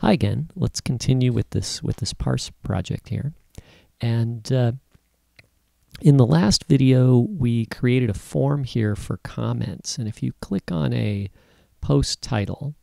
Hi again. Let's continue with this with this parse project here. And uh, in the last video, we created a form here for comments. And if you click on a post title,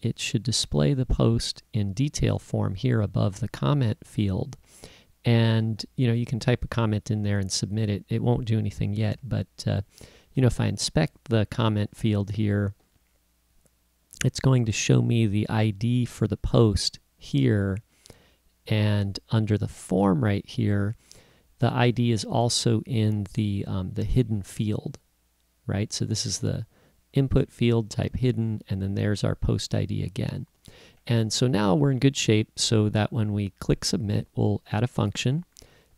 it should display the post in detail form here above the comment field. And you know you can type a comment in there and submit it. It won't do anything yet, but uh, you know if I inspect the comment field here, it's going to show me the ID for the post here, and under the form right here, the ID is also in the um, the hidden field, right? So this is the input field type hidden, and then there's our post ID again. And so now we're in good shape so that when we click submit, we'll add a function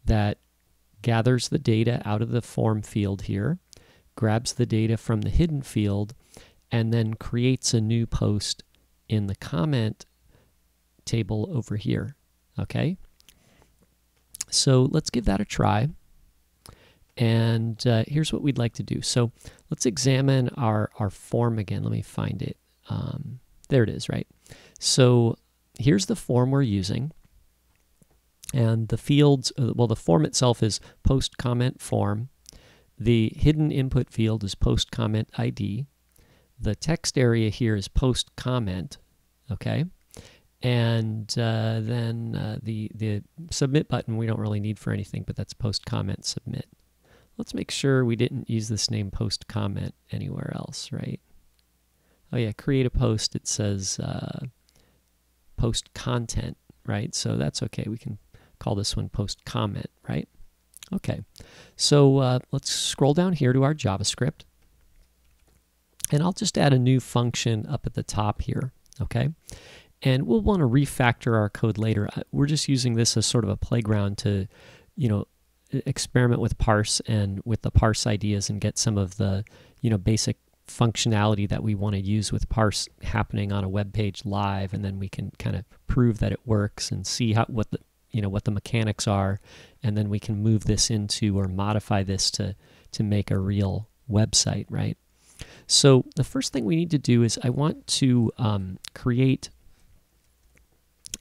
that gathers the data out of the form field here, grabs the data from the hidden field, and then creates a new post in the comment table over here. Okay? So let's give that a try. And uh, here's what we'd like to do. So let's examine our, our form again. Let me find it. Um, there it is, right? So here's the form we're using. And the fields, uh, well, the form itself is post comment form. The hidden input field is post comment ID. The text area here is post comment, okay? And uh, then uh, the, the submit button we don't really need for anything, but that's post comment submit. Let's make sure we didn't use this name post comment anywhere else, right? Oh yeah, create a post. It says uh, post content, right? So that's okay. We can call this one post comment, right? Okay, so uh, let's scroll down here to our JavaScript. And I'll just add a new function up at the top here, okay? And we'll want to refactor our code later. We're just using this as sort of a playground to, you know, experiment with parse and with the parse ideas and get some of the, you know, basic functionality that we want to use with parse happening on a web page live and then we can kind of prove that it works and see how what the you know what the mechanics are and then we can move this into or modify this to to make a real website right so the first thing we need to do is I want to um, create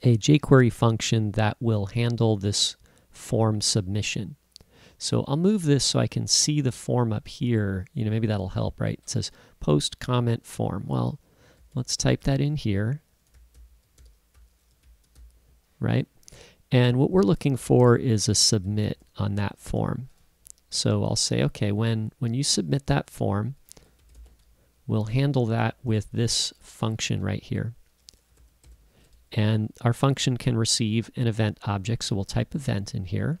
a jQuery function that will handle this form submission. So I'll move this so I can see the form up here. You know, maybe that'll help, right? It says post comment form. Well, let's type that in here, right? And what we're looking for is a submit on that form. So I'll say, okay, when, when you submit that form, we'll handle that with this function right here. And our function can receive an event object, so we'll type event in here.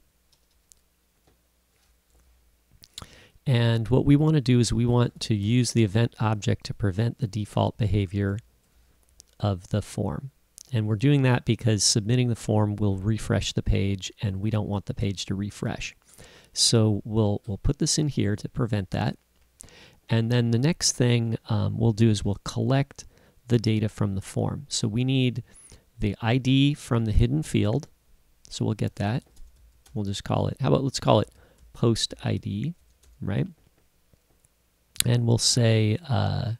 And what we want to do is we want to use the event object to prevent the default behavior of the form. And we're doing that because submitting the form will refresh the page and we don't want the page to refresh. So we'll, we'll put this in here to prevent that. And then the next thing um, we'll do is we'll collect the data from the form. So we need the ID from the hidden field. So we'll get that. We'll just call it, how about let's call it post ID, right? And we'll say, uh,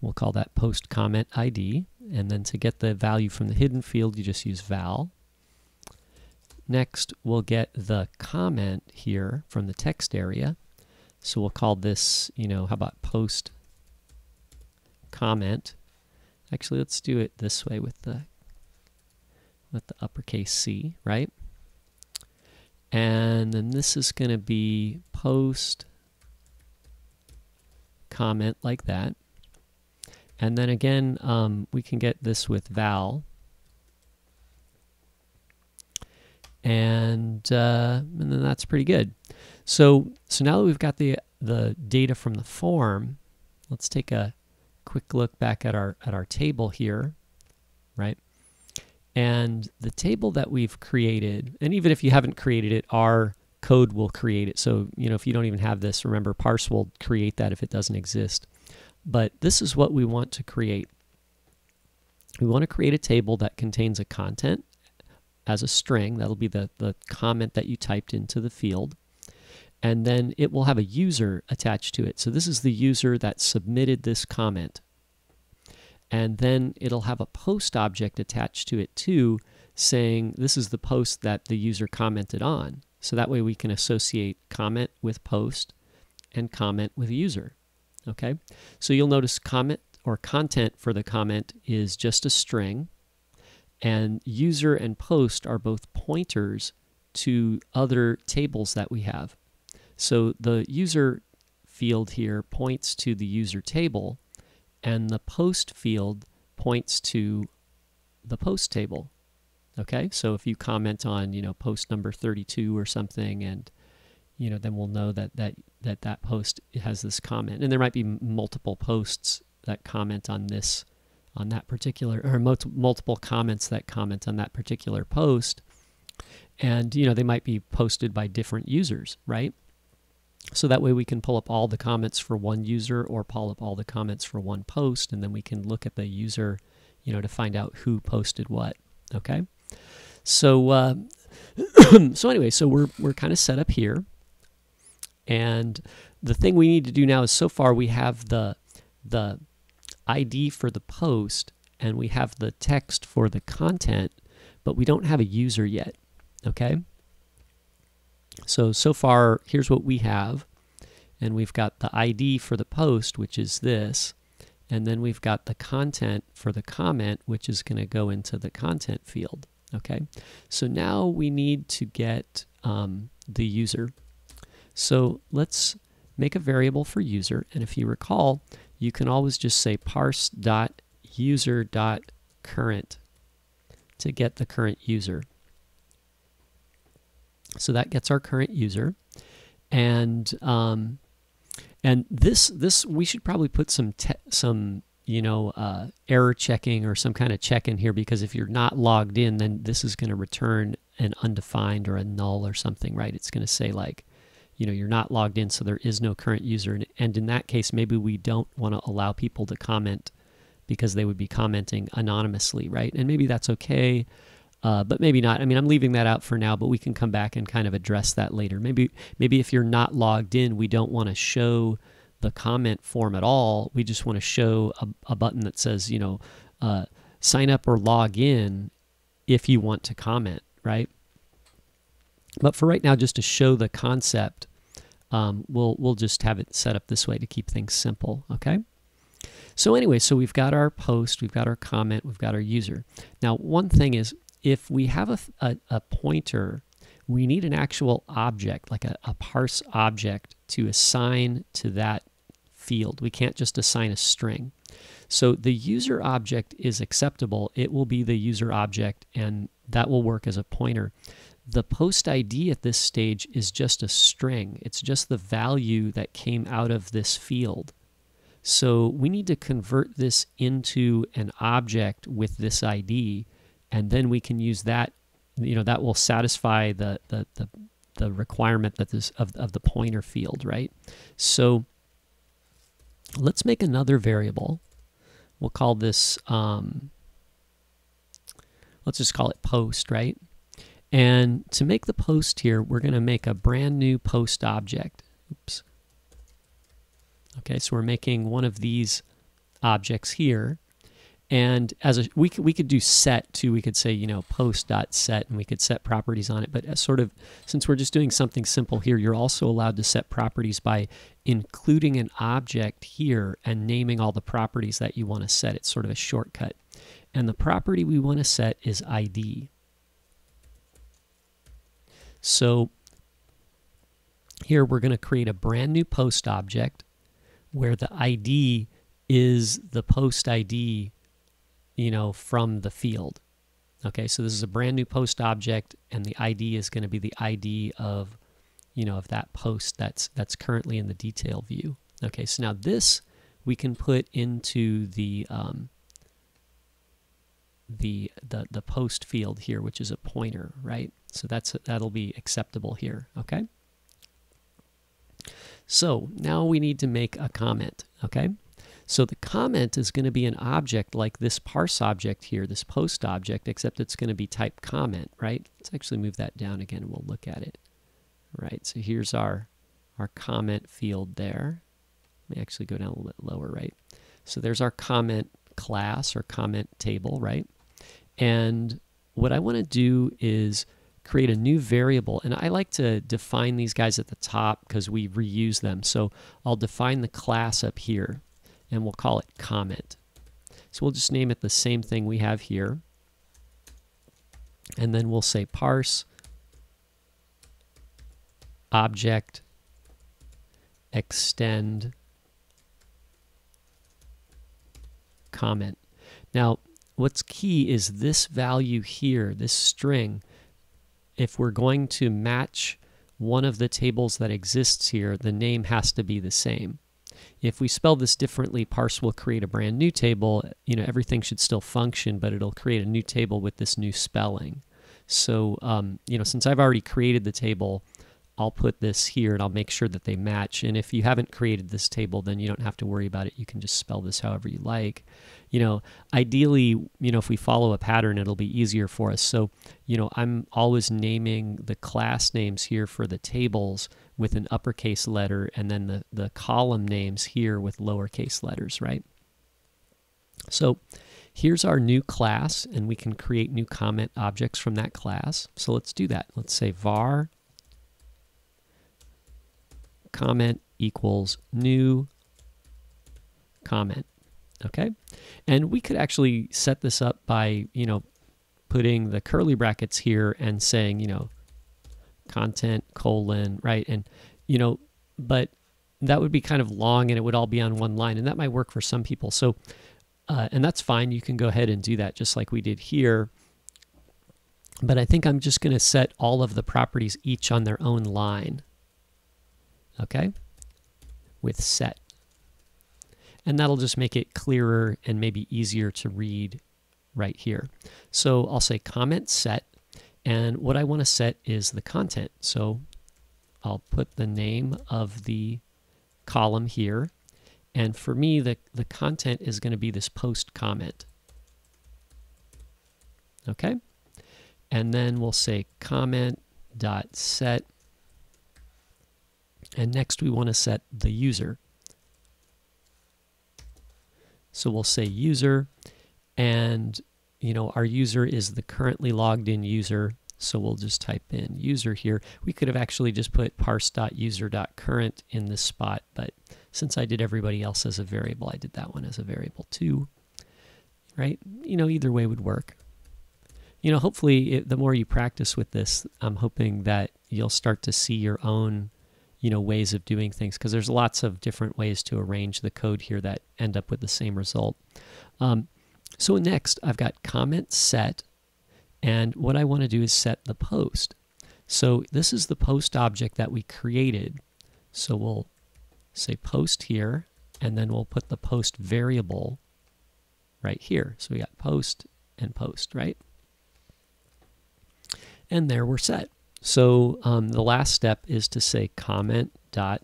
we'll call that post comment ID. And then to get the value from the hidden field, you just use val. Next, we'll get the comment here from the text area. So we'll call this, you know, how about post comment? Actually, let's do it this way with the with the uppercase C, right? And then this is going to be post comment like that. And then again, um, we can get this with val. And uh, and then that's pretty good. So so now that we've got the the data from the form, let's take a quick look back at our at our table here, right? And the table that we've created, and even if you haven't created it, our code will create it. So you know if you don't even have this, remember parse will create that if it doesn't exist. But this is what we want to create. We want to create a table that contains a content as a string. That'll be the, the comment that you typed into the field. and then it will have a user attached to it. So this is the user that submitted this comment. And then it'll have a post object attached to it too, saying this is the post that the user commented on. So that way we can associate comment with post and comment with user. Okay, so you'll notice comment or content for the comment is just a string, and user and post are both pointers to other tables that we have. So the user field here points to the user table, and the post field points to the post table. Okay, so if you comment on, you know, post number 32 or something, and you know, then we'll know that that that that post has this comment, and there might be multiple posts that comment on this, on that particular, or multiple comments that comment on that particular post, and you know, they might be posted by different users, right? So that way we can pull up all the comments for one user or pull up all the comments for one post and then we can look at the user, you know, to find out who posted what. Okay. So, uh, so anyway, so we're, we're kind of set up here. And the thing we need to do now is so far we have the, the ID for the post and we have the text for the content, but we don't have a user yet. Okay. So, so far, here's what we have. And we've got the ID for the post, which is this. And then we've got the content for the comment, which is going to go into the content field. Okay, so now we need to get um, the user. So let's make a variable for user. And if you recall, you can always just say parse dot user dot current to get the current user. So that gets our current user. And um, and this this we should probably put some some you know uh, error checking or some kind of check in here because if you're not logged in, then this is going to return an undefined or a null or something, right? It's going to say like, you know, you're not logged in, so there is no current user. And, and in that case, maybe we don't want to allow people to comment because they would be commenting anonymously, right? And maybe that's okay uh, but maybe not. I mean, I'm leaving that out for now, but we can come back and kind of address that later. Maybe, maybe if you're not logged in, we don't want to show the comment form at all. We just want to show a, a button that says, you know, uh, sign up or log in if you want to comment, right? But for right now, just to show the concept, um, we'll we'll just have it set up this way to keep things simple. Okay. So anyway, so we've got our post, we've got our comment, we've got our user. Now, one thing is if we have a, a, a pointer, we need an actual object, like a, a parse object, to assign to that field. We can't just assign a string. So the user object is acceptable. It will be the user object, and that will work as a pointer. The post ID at this stage is just a string. It's just the value that came out of this field. So we need to convert this into an object with this ID and then we can use that you know that will satisfy the the the, the requirement that this of, of the pointer field right so let's make another variable we'll call this um, let's just call it post right and to make the post here we're going to make a brand new post object oops okay so we're making one of these objects here and as a we could we could do set too. We could say you know post dot set, and we could set properties on it. But as sort of since we're just doing something simple here, you're also allowed to set properties by including an object here and naming all the properties that you want to set. It's sort of a shortcut. And the property we want to set is ID. So here we're going to create a brand new post object where the ID is the post ID you know, from the field. Okay, so this is a brand new post object, and the ID is going to be the ID of, you know, of that post that's that's currently in the detail view. Okay, so now this we can put into the um, the the the post field here, which is a pointer, right? So that's that'll be acceptable here. Okay. So now we need to make a comment. Okay. So the comment is going to be an object like this parse object here, this post object, except it's going to be type comment, right? Let's actually move that down again and we'll look at it. Right, so here's our our comment field there. Let me actually go down a little bit lower, right? So there's our comment class or comment table, right? And what I want to do is create a new variable. And I like to define these guys at the top because we reuse them. So I'll define the class up here and we'll call it comment. So we'll just name it the same thing we have here. And then we'll say parse object extend comment. Now, what's key is this value here, this string, if we're going to match one of the tables that exists here, the name has to be the same. If we spell this differently, parse will create a brand new table. You know, everything should still function, but it'll create a new table with this new spelling. So, um, you know, since I've already created the table, I'll put this here and I'll make sure that they match. And if you haven't created this table, then you don't have to worry about it. You can just spell this however you like. You know, ideally, you know, if we follow a pattern, it'll be easier for us. So, you know, I'm always naming the class names here for the tables with an uppercase letter and then the, the column names here with lowercase letters, right? So here's our new class and we can create new comment objects from that class. So let's do that. Let's say var comment equals new comment. Okay? And we could actually set this up by, you know, putting the curly brackets here and saying, you know, content colon, right? And, you know, but that would be kind of long and it would all be on one line. And that might work for some people. So, uh, and that's fine. You can go ahead and do that just like we did here. But I think I'm just going to set all of the properties each on their own line okay, with set. And that'll just make it clearer and maybe easier to read right here. So I'll say comment set, and what I want to set is the content. So I'll put the name of the column here, and for me, the, the content is going to be this post comment. Okay? And then we'll say comment dot set and next we want to set the user. So we'll say user and you know our user is the currently logged in user so we'll just type in user here. We could have actually just put parse.user.current in this spot, but since I did everybody else as a variable, I did that one as a variable too. Right? You know, either way would work. You know, hopefully it, the more you practice with this, I'm hoping that you'll start to see your own you know ways of doing things because there's lots of different ways to arrange the code here that end up with the same result. Um, so next I've got comment set and what I want to do is set the post. So this is the post object that we created. So we'll say post here and then we'll put the post variable right here. So we got post and post, right? And there we're set. So um, the last step is to say comment dot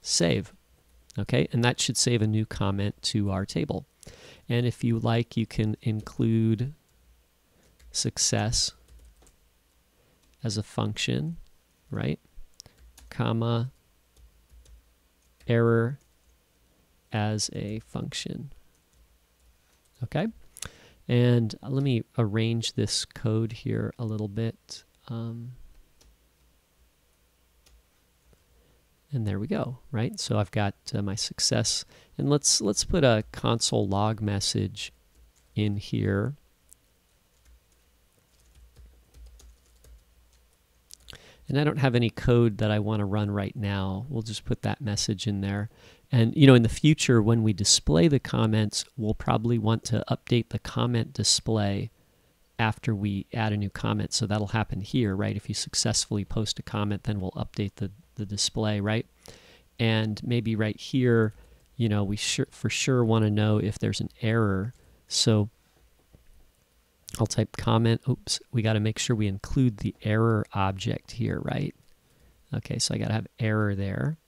save. Okay, and that should save a new comment to our table. And if you like, you can include success as a function, right? Comma error as a function. Okay? And let me arrange this code here a little bit. Um, and there we go, right? So I've got uh, my success, and let's let's put a console log message in here. And I don't have any code that I want to run right now. We'll just put that message in there. And you know, in the future, when we display the comments, we'll probably want to update the comment display after we add a new comment. So that'll happen here, right? If you successfully post a comment, then we'll update the, the display, right? And maybe right here, you know, we sure, for sure want to know if there's an error. So I'll type comment. Oops, we got to make sure we include the error object here, right? Okay, so I got to have error there.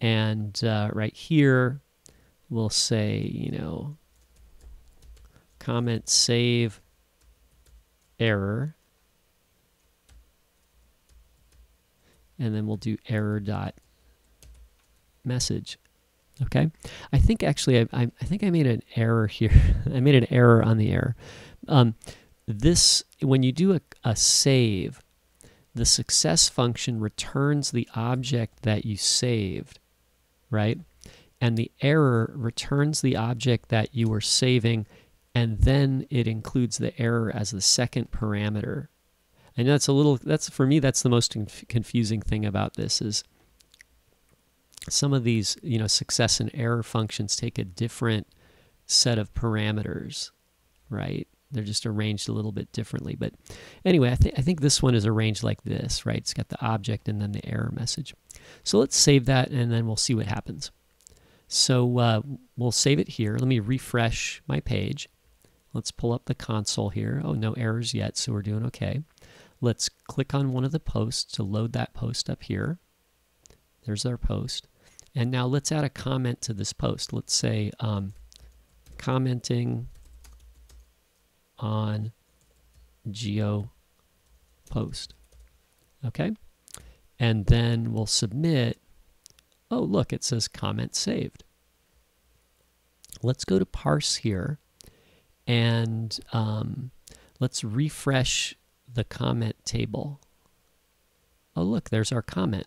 And uh, right here, we'll say, you know, comment save error and then we'll do error dot message. Okay, I think actually I, I, I think I made an error here. I made an error on the error. Um, this when you do a, a save, the success function returns the object that you saved, right? And the error returns the object that you were saving, and then it includes the error as the second parameter. And that's a little that's for me that's the most confusing thing about this is some of these, you know, success and error functions take a different set of parameters, right? They're just arranged a little bit differently. But anyway, I, th- I think this one is arranged like this, right? It's got the object and then the error message. So let's save that and then we'll see what happens. So uh, we'll save it here. Let me refresh my page. Let's pull up the console here. Oh, no errors yet, so we're doing okay. Let's click on one of the posts to load that post up here. There's our post. And now let's add a comment to this post. Let's say um, commenting on geo post. Okay? And then we'll submit. Oh, look, it says comment saved. Let's go to parse here and um, let's refresh the comment table. Oh, look, there's our comment.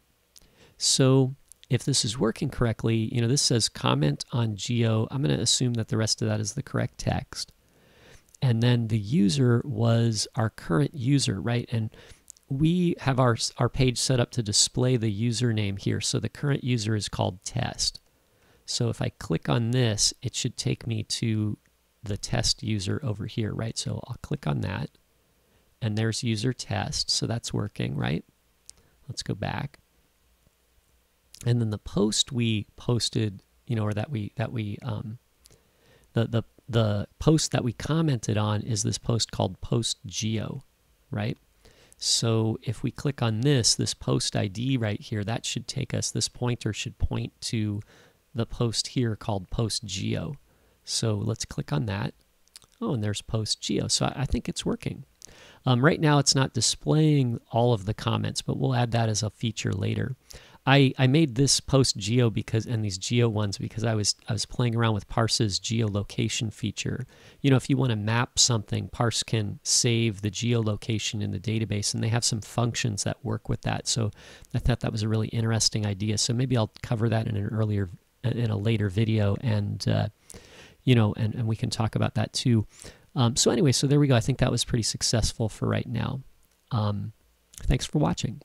So if this is working correctly, you know, this says comment on geo. I'm going to assume that the rest of that is the correct text. And then the user was our current user, right? And we have our, our page set up to display the username here. So the current user is called test. So if I click on this, it should take me to the test user over here, right? So I'll click on that. And there's user test. So that's working, right? Let's go back and then the post we posted, you know, or that we that we um, the the the post that we commented on is this post called post geo, right? So if we click on this, this post ID right here, that should take us. This pointer should point to the post here called post geo. So let's click on that. Oh, and there's post geo. So I, think it's working. Um, right now, it's not displaying all of the comments, but we'll add that as a feature later. I, I made this post geo because and these geo ones because I was I was playing around with Parse's geolocation feature. You know, if you want to map something, Parse can save the geolocation in the database, and they have some functions that work with that. So I thought that was a really interesting idea. So maybe I'll cover that in an earlier in a later video, and uh, you know, and, and we can talk about that too. Um, so anyway, so there we go. I think that was pretty successful for right now. Um, thanks for watching.